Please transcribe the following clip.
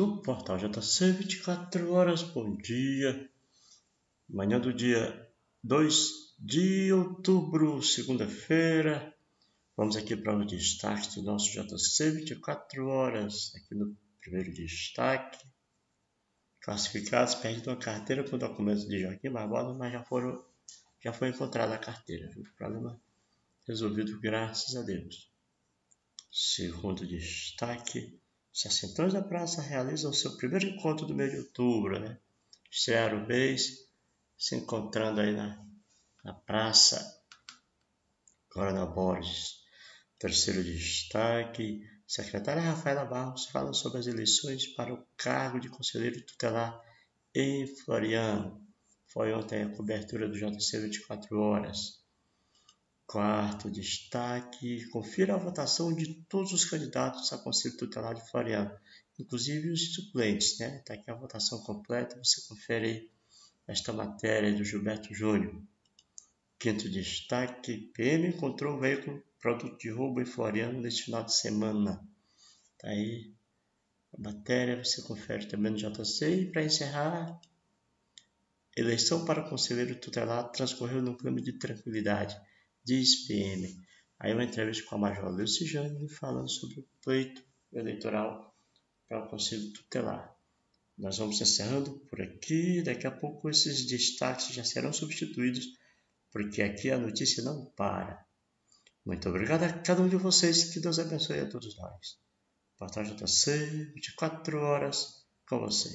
do Portal JC 24 horas. Bom dia. Manhã do dia 2 de outubro, segunda-feira. Vamos aqui para os destaques do nosso JC 24 horas. Aqui no primeiro destaque. Classificados perdem uma carteira com documentos de Joaquim Barbosa, mas já foram já foi encontrada a carteira. Viu? Problema resolvido, graças a Deus. Segundo destaque, os assentões da praça realizam seu primeiro encontro do mês de outubro, né? Estrearam o mês se encontrando aí na, na praça Coronel Borges. Terceiro destaque, secretária Rafaela Barros fala sobre as eleições para o cargo de conselheiro tutelar em Floriano. Foi ontem a cobertura do JC 24 horas. Quarto destaque: confira a votação de todos os candidatos a Conselho Tutelar de Floriano, inclusive os suplentes. Está né? Tá aqui a votação completa, você confere aí esta matéria do Gilberto Júnior. Quinto destaque: PM encontrou um veículo produto de roubo em Floriano neste final de semana. Está aí a matéria, você confere também no JC. E para encerrar, eleição para conselheiro tutelar transcorreu num clima de tranquilidade diz PM. Aí uma entrevista com a Major Lúcia Jane falando sobre o pleito eleitoral para o Conselho Tutelar. Nós vamos encerrando por aqui. Daqui a pouco esses destaques já serão substituídos, porque aqui a notícia não para. Muito obrigado a cada um de vocês. Que Deus abençoe a todos nós. Portal JC, 24 horas com você.